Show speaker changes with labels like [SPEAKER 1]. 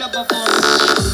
[SPEAKER 1] double fall.